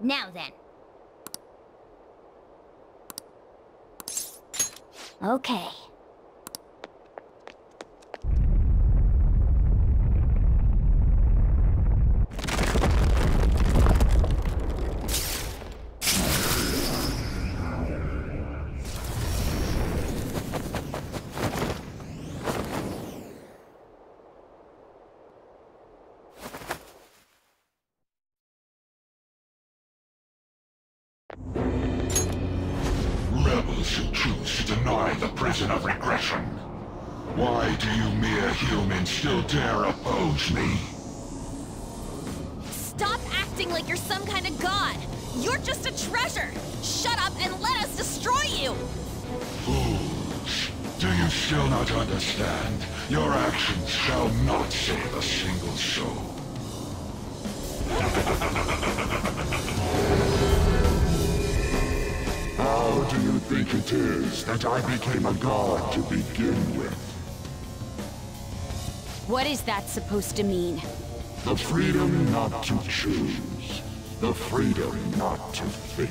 Now then. Okay. To begin with? What is that supposed to mean? The freedom not to choose. The freedom not to think.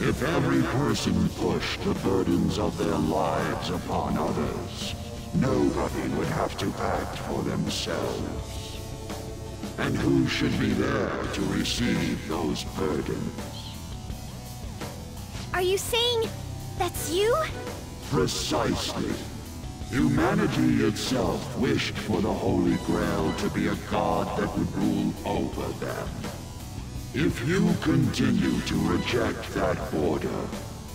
If every person pushed the burdens of their lives upon others, nobody would have to act for themselves. And who should be there to receive those burdens? Are you saying that's you? Precisely. Humanity itself wished for the Holy Grail to be a god that would rule over them. If you continue to reject that order,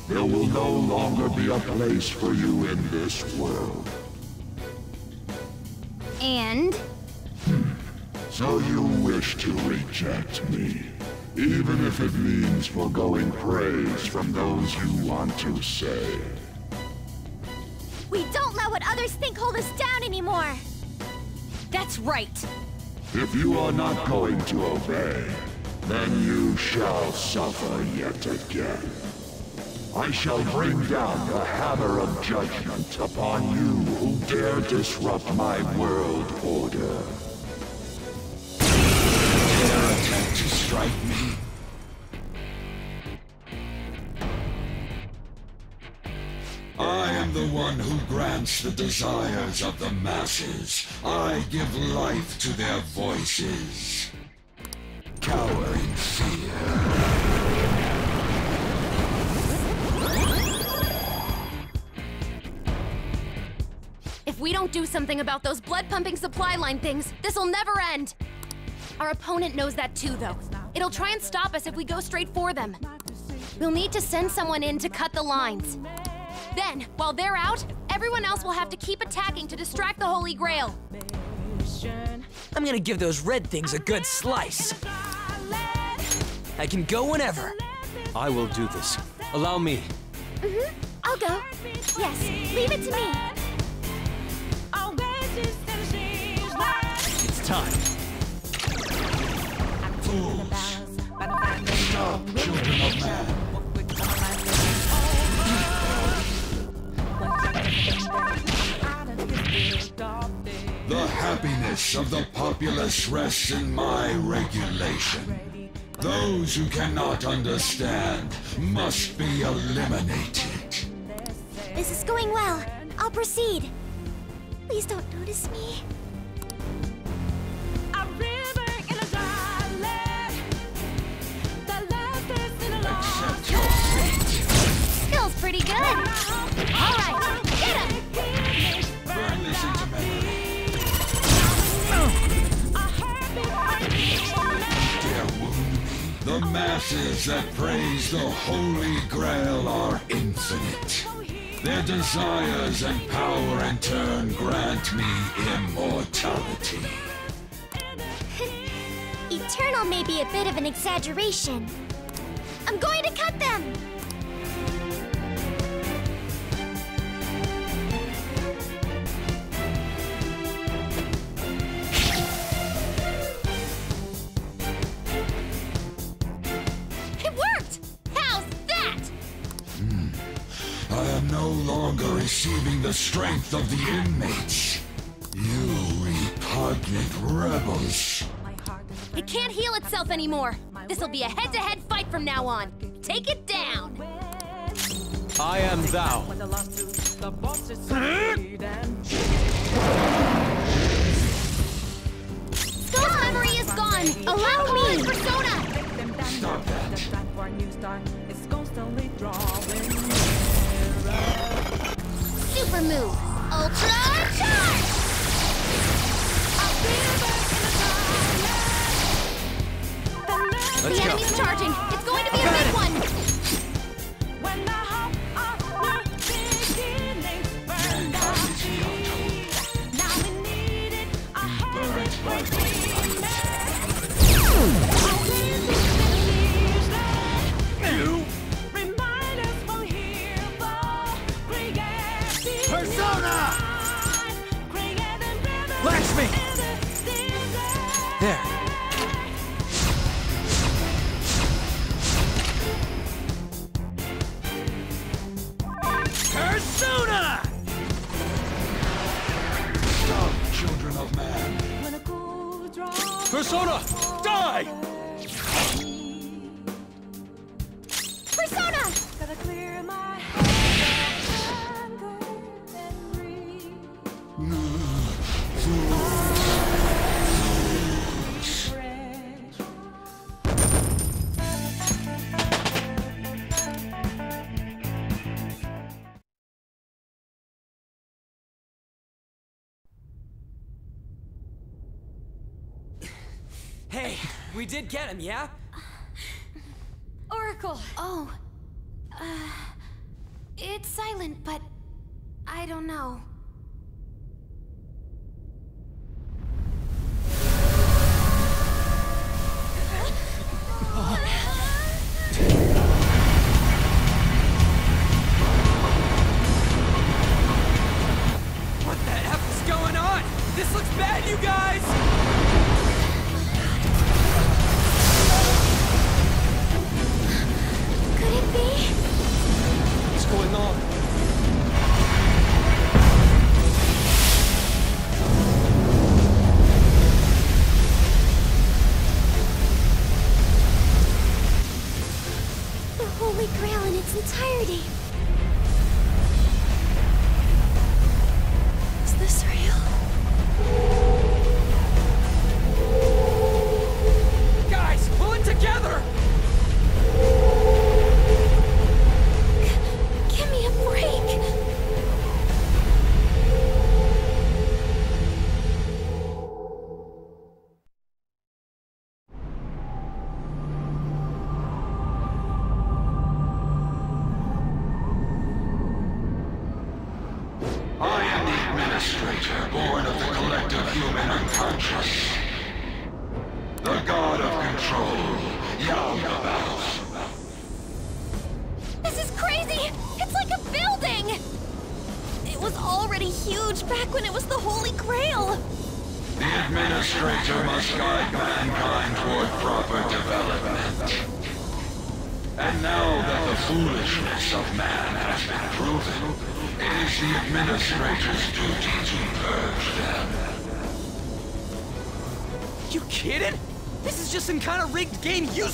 there will no longer be a place for you in this world. And? Hmm. So you wish to reject me, even if it means foregoing praise from those you want to save. What others think hold us down anymore! That's right! If you are not going to obey, then you shall suffer yet again. I shall bring down the hammer of judgment upon you who dare disrupt my world order. Dare attempt to strike me? Am the one who grants the desires of the masses. I give life to their voices. Cower in fear. If we don't do something about those blood-pumping supply line things, this'll never end! Our opponent knows that too, though. It'll try and stop us if we go straight for them. We'll need to send someone in to cut the lines. Then, while they're out, everyone else will have to keep attacking to distract the Holy Grail. I'm gonna give those red things a good slice. I can go whenever. I will do this. Allow me. Mm-hmm. I'll go. Yes, leave it to me. It's time. Fools! Stop, children of man! The happiness of the populace rests in my regulation. Those who cannot understand must be eliminated. This is going well. I'll proceed. Please don't notice me. Accept your fate. Feels pretty good. All right, The masses that praise the Holy Grail are infinite. Their desires and power in turn grant me immortality. Eternal may be a bit of an exaggeration. I'm going to cut them! The strength of the inmates. You repugnant rebels. It can't heal itself anymore. This'll be a head-to-head fight from now on. Take it down. I am thou. Skull's memory is gone. Allow me, Persona. Stop that. Super move. Ultra charge. Let's the go. enemy's charging. It's going to be a big one. Persona, die! We did get him, yeah? Oracle. Oh. Uh. It's silent, but. I don't know.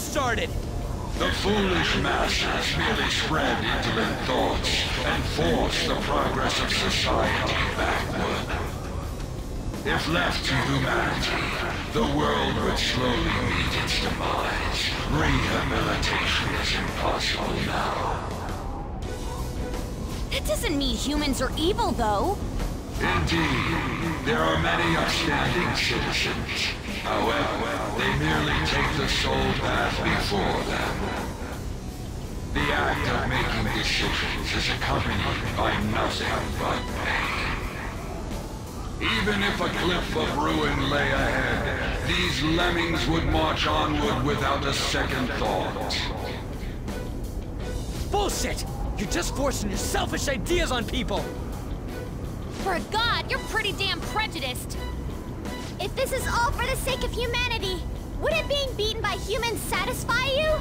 Started! The foolish masses merely spread indolent thoughts and force the progress of society backward. If left to humanity, the world would slowly meet its demise. Rehabilitation is impossible now. That doesn't mean humans are evil, though. Indeed, there are many upstanding citizens. However, they merely take the sole path before them. The act of making decisions is accompanied by nothing but pain. Even if a cliff of ruin lay ahead, these lemmings would march onward without a second thought. Bullshit! You're just forcing your selfish ideas on people! For a god, you're pretty damn prejudiced. If this is all for the sake of humanity, wouldn't being beaten by humans satisfy you?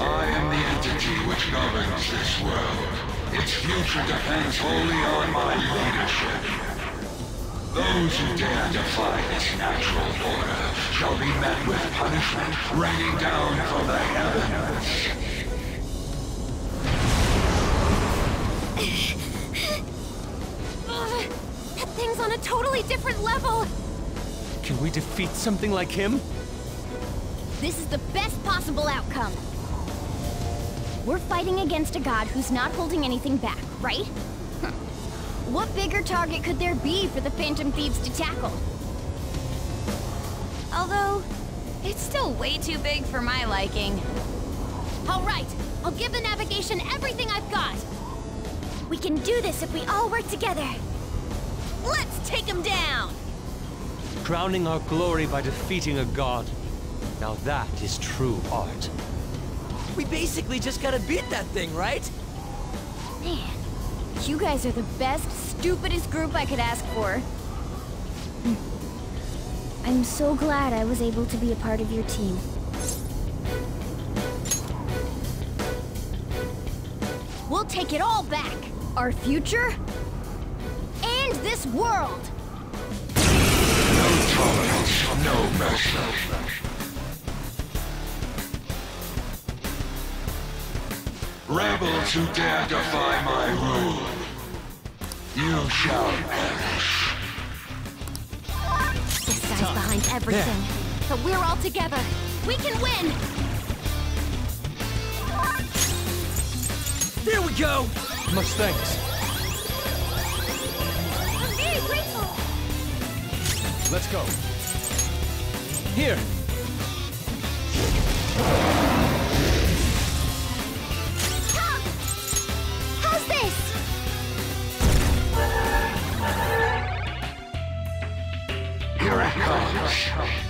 I am the entity which governs this world. Its future depends wholly on my leadership. Those who dare defy this natural order shall be met with punishment raining down from the heavens. That thing's on a totally different level. Can we defeat something like him? This is the best possible outcome. We're fighting against a god who's not holding anything back, right? What bigger target could there be for the Phantom Thieves to tackle? Although, it's still way too big for my liking. All right, I'll give the navigation everything I've got. We can do this if we all work together. Let's take him down! Crowning our glory by defeating a god. Now that is true art. We basically just gotta beat that thing, right? Man, you guys are the best, stupidest group I could ask for. Hmm. I'm so glad I was able to be a part of your team. We'll take it all back. Our future, and this world. No tolerance, no mercy. Rebels who dare defy my rule, you shall perish. This guy's behind everything. But we're all together. We can win! There we go! Much thanks. Let's go. Here. How's this? Here it comes.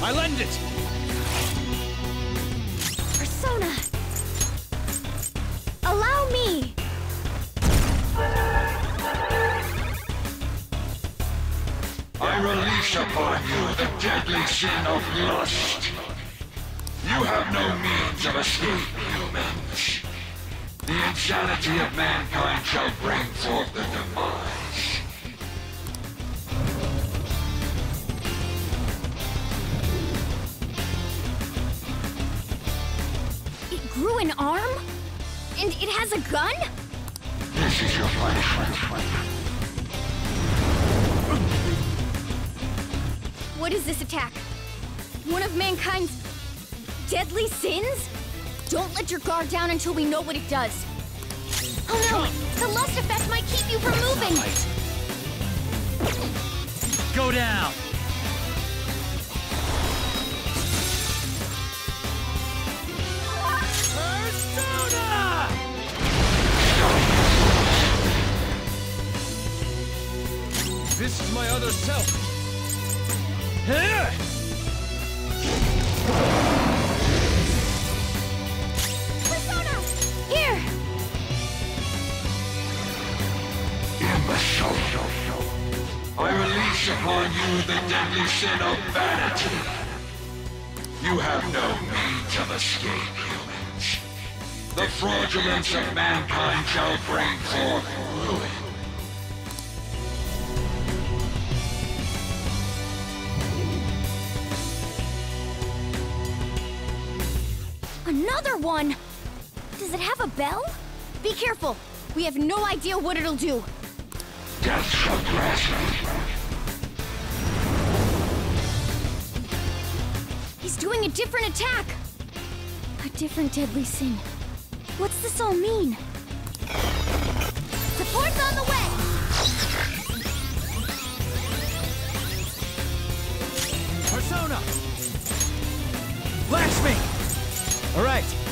I lend it! Persona. Allow me. I release upon you the deadly sin of lust. You have no means of escape, humans. The insanity of mankind shall bring forth the demise. An arm? And it has a gun? This is your punishment. What is this attack? One of mankind's deadly sins? Don't let your guard down until we know what it does. Oh no! The lust effect might keep you from moving! Go down! This is my other self. Here! Persona! Here! Imbecile. I release upon you the deadly sin of vanity. You have no means of escape, humans. The fraudulence of mankind shall bring forth ruin. Bell? Be careful! We have no idea what it'll do. Death shall grasp you. He's doing a different attack! A different deadly sin. What's this all mean? Support's on the way! Persona! Lakshmi! All right.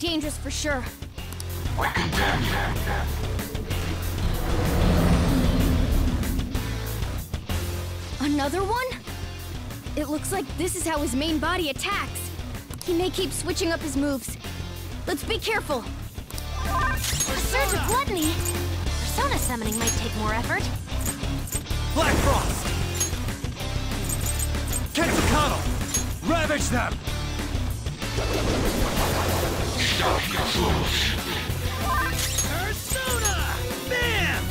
Dangerous for sure. I condemn you. Another one? It looks like this is how his main body attacks. He may keep switching up his moves. Let's be careful. A surge of gluttony? Persona summoning might take more effort. Black Frost! Quetzalcoatl! Ravage them! Persona! Bam!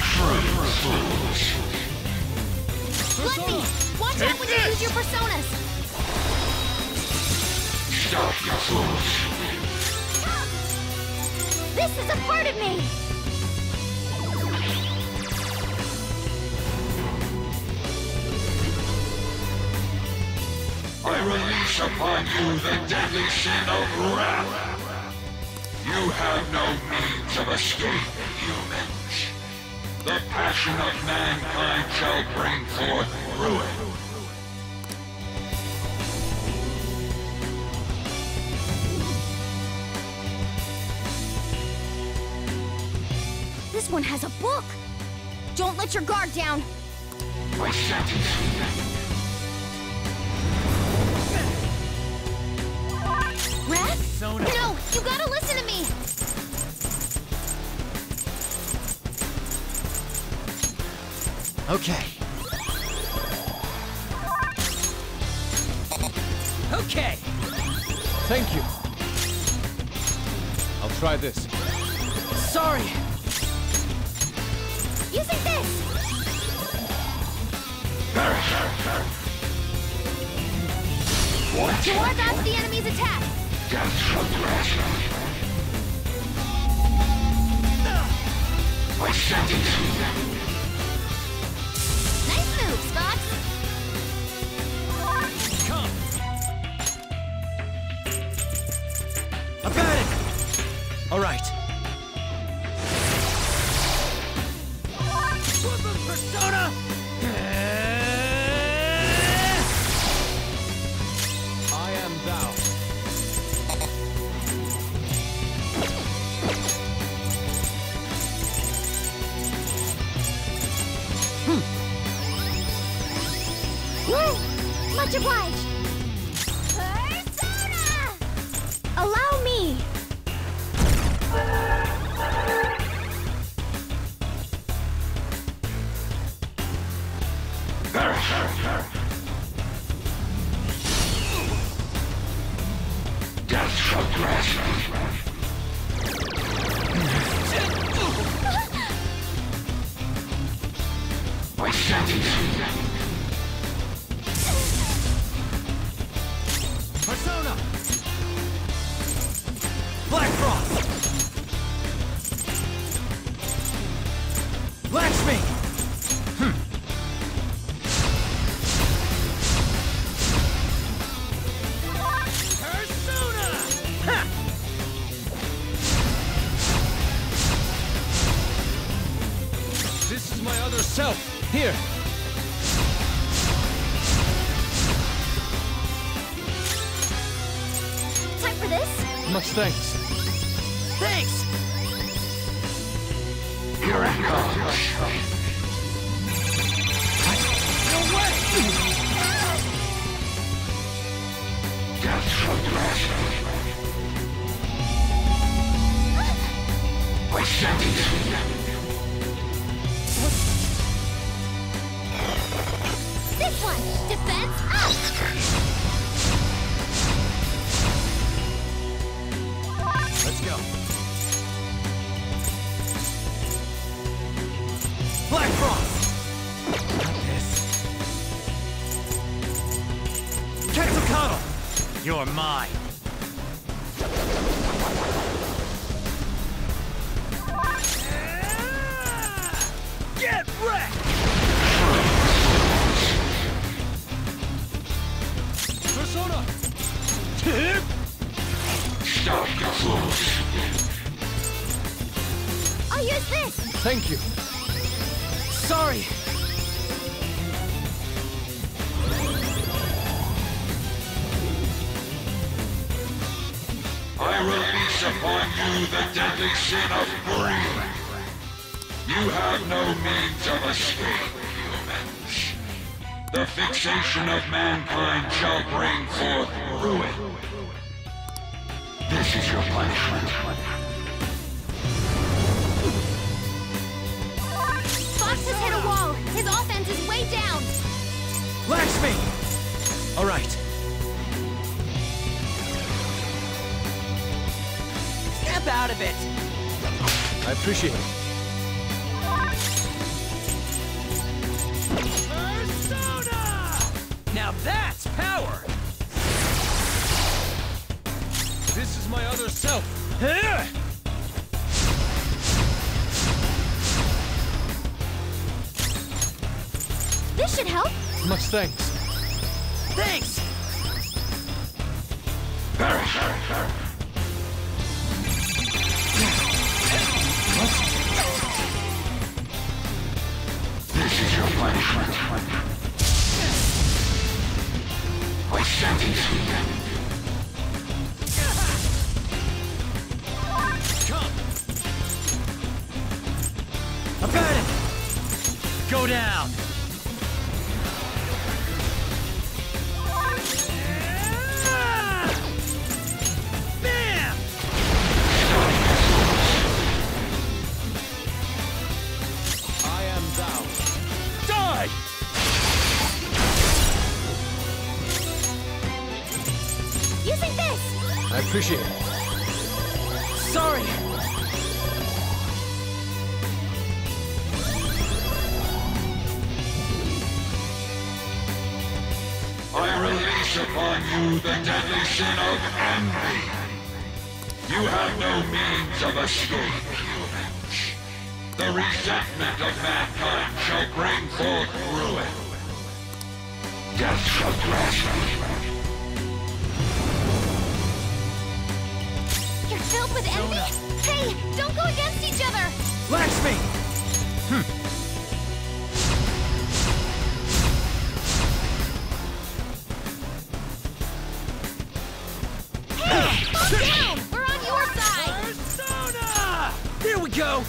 True fools. Gluttony! Watch out when you use your personas! Stop, you fools. This is a part of me! I release upon you the deadly sin of wrath. You have no means of escape, humans. The passion of mankind shall bring forth ruin. This one has a book! Don't let your guard down! I you. No! You gotta listen to me! Okay. Okay! Thank you. I'll try this. Sorry! Using this! What? To ward off the enemy's attack! Nice move, Scott! Much obliged! This one! Defense up! You're mine. This is your punishment. Fox has hit a wall. His offense is way down. Lakshmi! All right. Step out of it! I appreciate it. Persona! Now that's This should help. Much thanks. Appreciate it. Sorry! I release upon you the deadly sin of envy. You have no means of escape, humans. The resentment of mankind shall bring forth ruin. Death shall grasp you. Filled with envy? Hey, don't go against each other! Lakshmi! Hey, calm down! We're on your side! Persona! Here we go!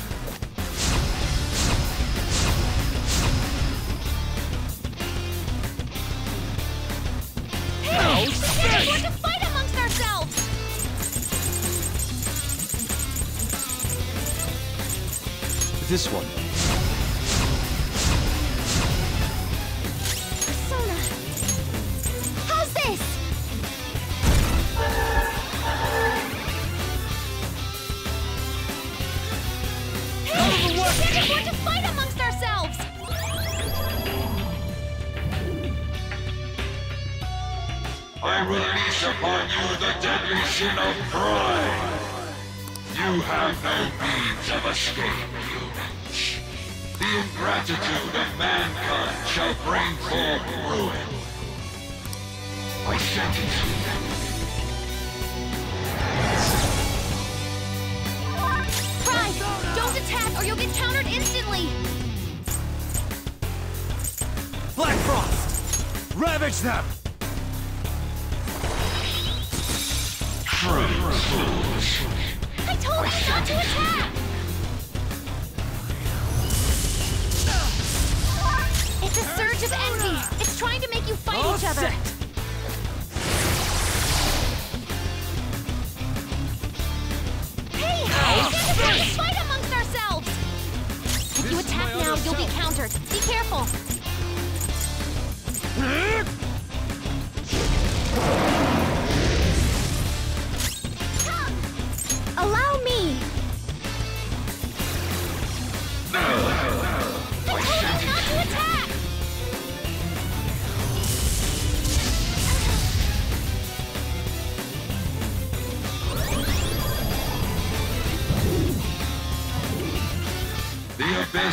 This one. Persona. How's this? Hey, we can't afford to fight amongst ourselves! I release upon you the deadly sin of pride. You have no means of escape, humans. The ingratitude of mankind shall bring forth ruin. I sentence you. Pride, don't attack or you'll get countered instantly! Black Frost! Ravage them! True fools. I told you not to attack! It's a surge of envy! It's trying to make you fight All each other! set. Hey! We can't to fight amongst ourselves! If you This is attack now, you'll be countered. Be careful!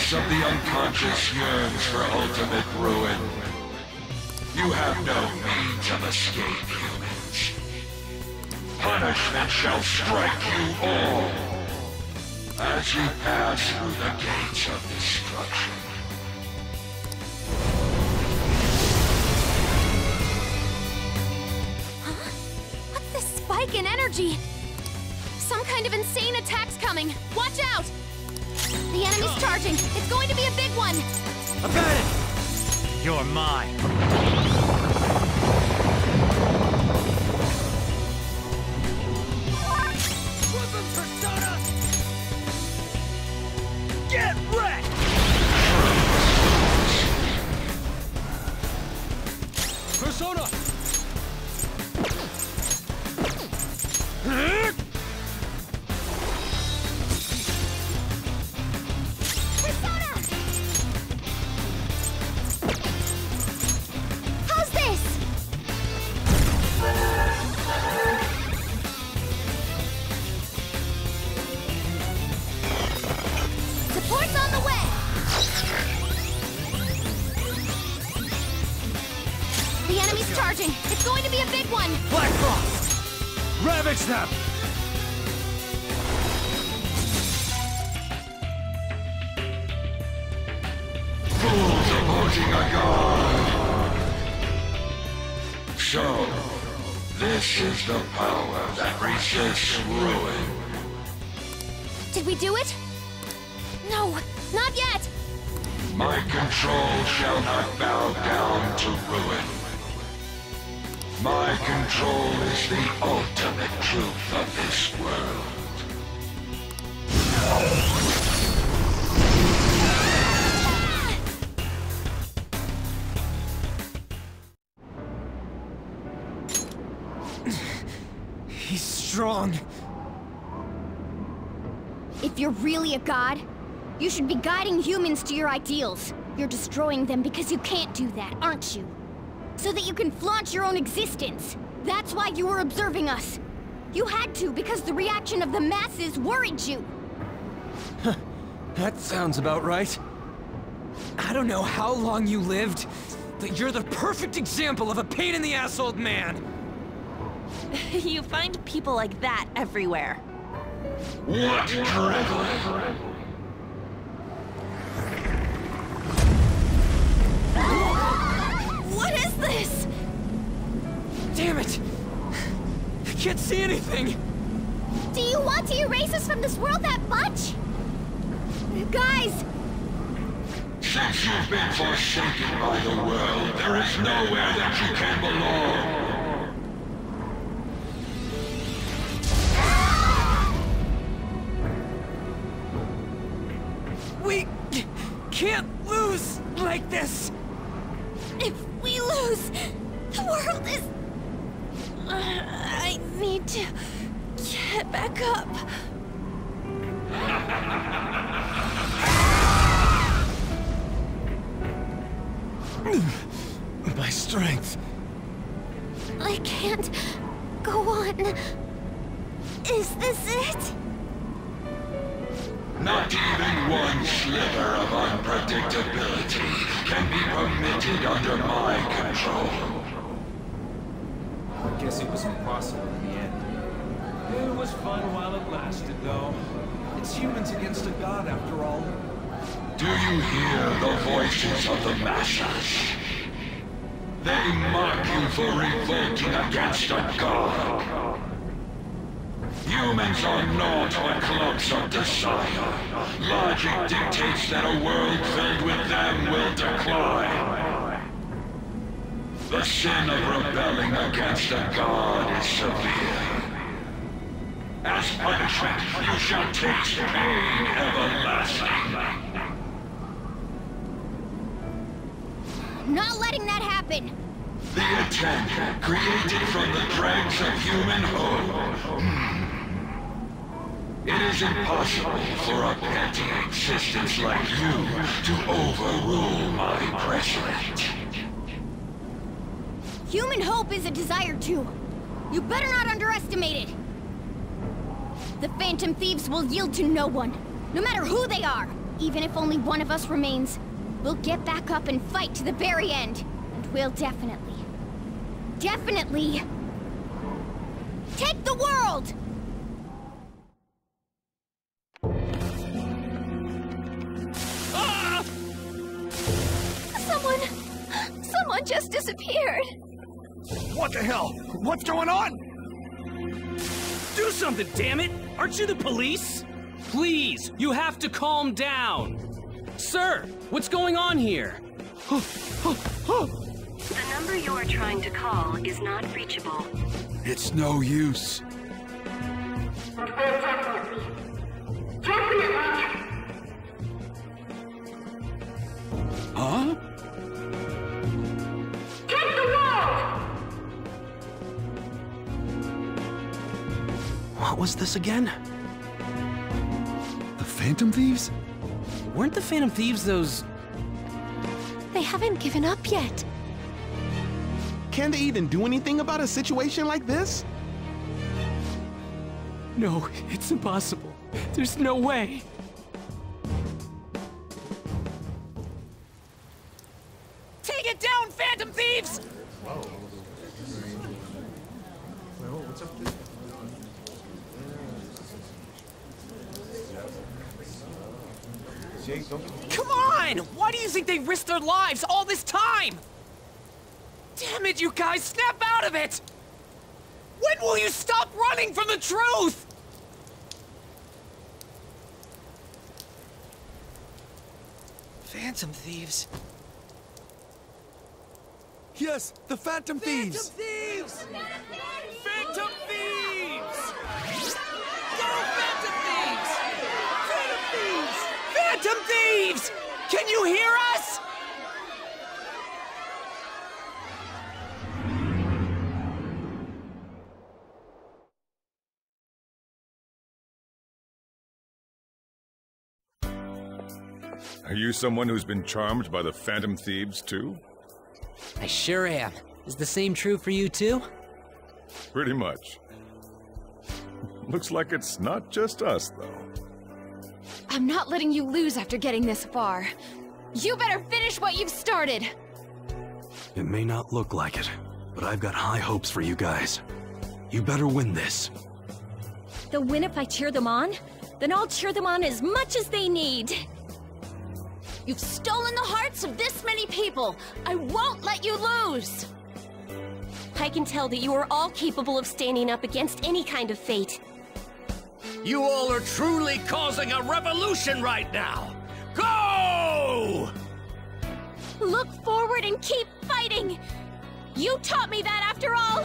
Of the unconscious yearns for ultimate ruin. You have no means of escape, humans. Punishment shall strike you all as you pass through the gates of destruction. Huh? What's this spike in energy? Some kind of insane attack's coming. Enemy's charging. It's going to be a big one. Abandon! You're mine. Do it? No, not yet. My control shall not bow down to ruin. My control is the ultimate truth of this world. He's strong. If you're really a god, you should be guiding humans to your ideals. You're destroying them because you can't do that, aren't you? So that you can flaunt your own existence. That's why you were observing us. You had to because the reaction of the masses worried you. That sounds about right. I don't know how long you lived, but you're the perfect example of a pain-in-the-ass old man. you find people like that everywhere. What drivel? What is this? Damn it! I can't see anything! Do you want to erase us from this world that much? Guys, Since you've been forsaken by the world, there is nowhere that you can belong. Can't go on. Is this it? Not even one sliver of unpredictability can be permitted under my control. I guess it was impossible in the end. It was fun while it lasted, though. It's humans against a god, after all. Do you hear the voices of the masses? They mock you for revolting against a god. Humans are not but clumps of desire. Logic dictates that a world filled with them will decline. The sin of rebelling against a god is severe. As punishment, you shall taste pain everlasting. Not letting that happen. The intent created from the dregs of human hope. Hmm. It is impossible for a petty existence like you to overrule my precedent. Human hope is a desire too. You better not underestimate it. The Phantom Thieves will yield to no one, no matter who they are. Even if only one of us remains, we'll get back up and fight to the very end. We'll definitely, definitely take the world! Someone, someone just disappeared. What the hell? What's going on? Do something, damn it! Aren't you the police? Please, you have to calm down. Sir, what's going on here? The number you are trying to call is not reachable. It's no use. Huh? What was this again? The Phantom Thieves? Weren't the Phantom Thieves those. They haven't given up yet. Can they even do anything about a situation like this? No, it's impossible. There's no way. Take it down, Phantom Thieves! Come on! Why do you think they risked their lives all this time? Damn it, you guys, snap out of it! When will you stop running from the truth? Phantom Thieves. Yes, the Phantom Thieves! Phantom Thieves! Phantom Thieves! Go, Phantom Thieves! Phantom Thieves! Phantom Thieves! Can you hear us? Are you someone who's been charmed by the Phantom Thieves, too? I sure am. Is the same true for you, too? Pretty much. Looks like it's not just us, though. I'm not letting you lose after getting this far. You better finish what you've started. It may not look like it, but I've got high hopes for you guys. You better win this. They'll win if I cheer them on? Then I'll cheer them on as much as they need. You've stolen the hearts of this many people. I won't let you lose. I can tell that you are all capable of standing up against any kind of fate. You all are truly causing a revolution right now! Go! Look forward and keep fighting! You taught me that after all!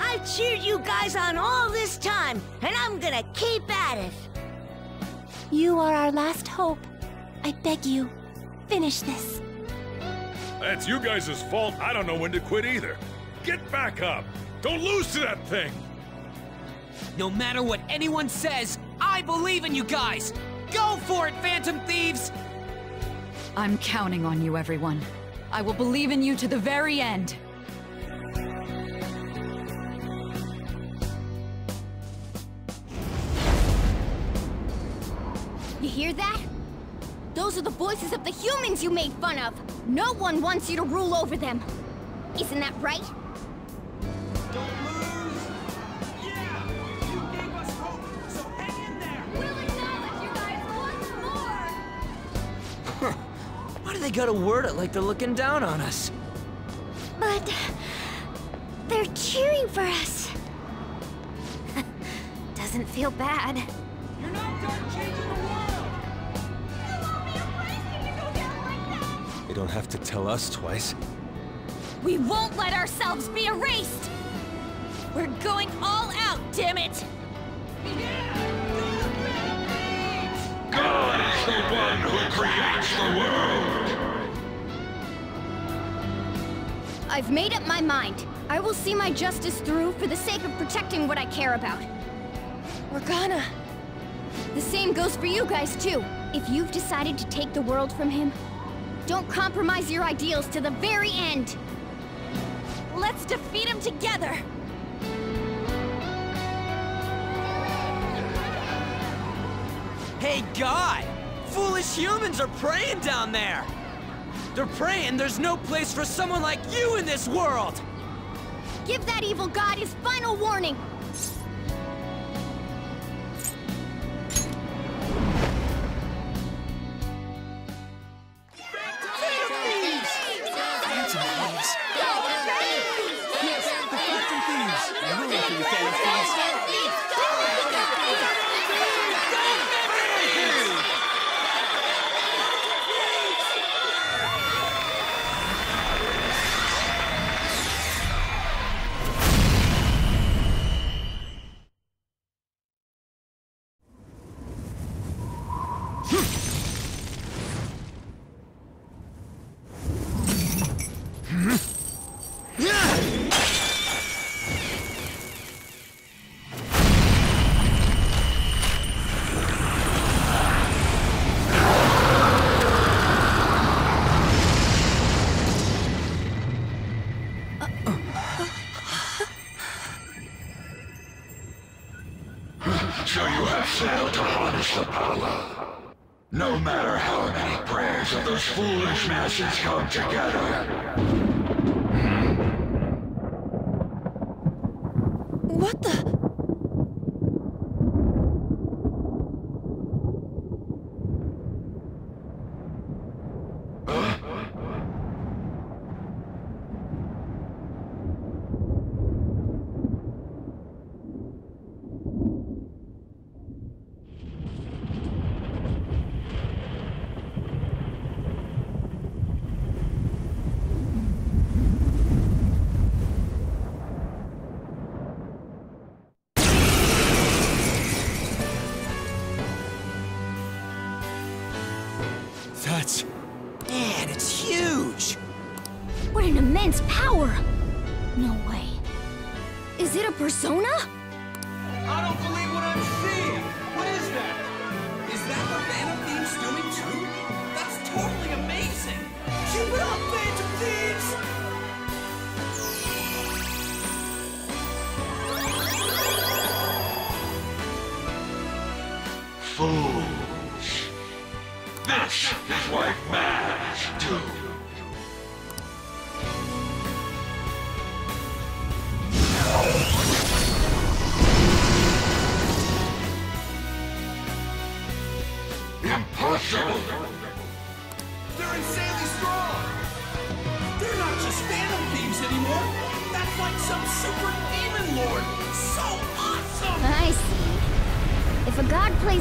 I've cheered you guys on all this time, and I'm gonna keep at it. You are our last hope. I beg you, finish this. That's you guys' fault. I don't know when to quit either. Get back up! Don't lose to that thing! No matter what anyone says, I believe in you guys! Go for it, Phantom Thieves! I'm counting on you, everyone. I will believe in you to the very end. You hear that? Those are the voices of the humans you made fun of. No one wants you to rule over them. Isn't that right? Don't lose! Yeah! You gave us hope, so hang in there! We'll acknowledge you guys once more! Huh! Why do they gotta word it like they're looking down on us? But they're cheering for us. Doesn't feel bad. Don't have to tell us twice. We won't let ourselves be erased! We're going all out, damn it! God is the one who creates the world! I've made up my mind. I will see my justice through for the sake of protecting what I care about. We're. The same goes for you guys, too. If you've decided to take the world from him, don't compromise your ideals to the very end! Let's defeat him together! Hey, God! Foolish humans are praying down there! They're praying there's no place for someone like you in this world! Give that evil god his final warning! of those foolish masses come together.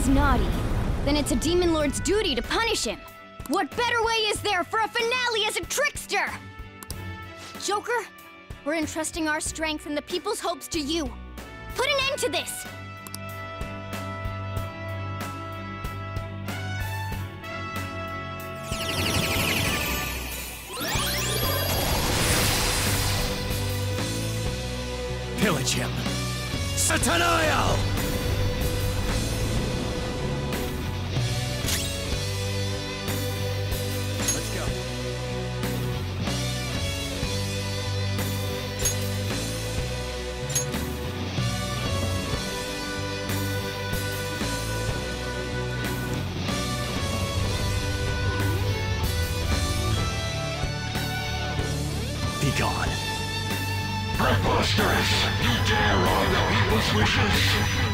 is naughty, then it's a Demon Lord's duty to punish him. What better way is there for a finale as a trickster? Joker, we're entrusting our strength and the people's hopes to you. Put an end to this! Pillage him! Satanael. preposterous. You dare on the people's wishes.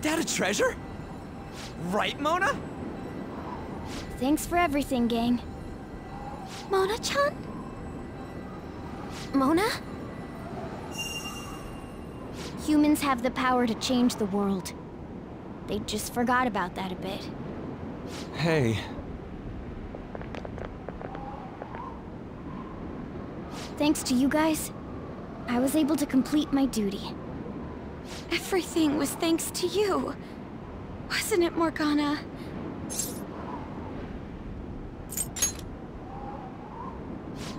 Ain't that a treasure? Right, Mona? Thanks for everything, gang. Mona-chan? Mona? Humans have the power to change the world. They just forgot about that a bit. Hey, Thanks to you guys, I was able to complete my duty. Everything was thanks to you. Wasn't it, Morgana?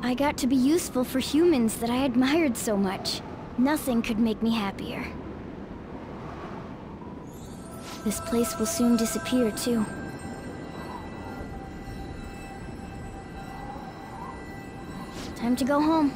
I got to be useful for humans that I admired so much. Nothing could make me happier. This place will soon disappear, too. Time to go home.